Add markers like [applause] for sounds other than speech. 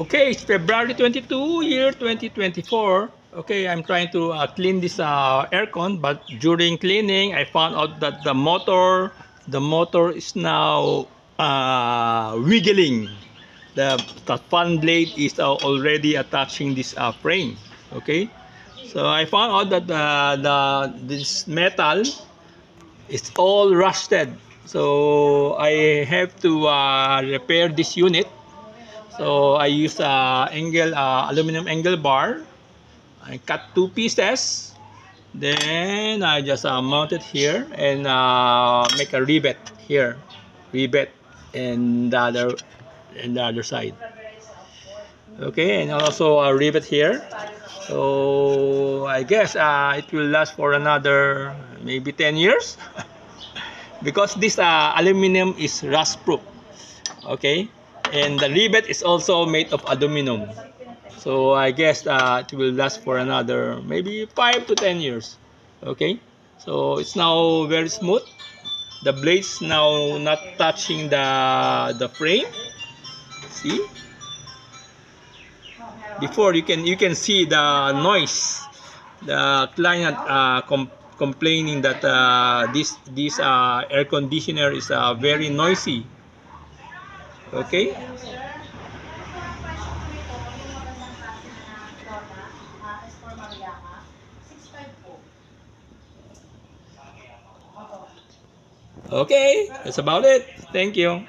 Okay, it's February 22, year 2024. Okay, I'm trying to uh, clean this uh, aircon, but during cleaning, I found out that the motor, the motor is now uh, wiggling. The, the fan blade is uh, already attaching this uh, frame. Okay, so I found out that the, the this metal is all rusted. So I have to uh, repair this unit so I use uh, angle uh, aluminum angle bar. I cut two pieces. Then I just uh, mount it here and uh, make a rivet here, rivet, and the other and the other side. Okay, and also a rivet here. So I guess uh, it will last for another maybe 10 years [laughs] because this uh, aluminum is rust proof. Okay and the rivet is also made of aluminum. So I guess uh, it will last for another maybe 5 to 10 years. Okay? So it's now very smooth. The blades now not touching the the frame. See? Before you can you can see the noise. The client uh, com complaining that uh, this this uh, air conditioner is uh, very noisy Okay? Okay, that's about it. Thank you.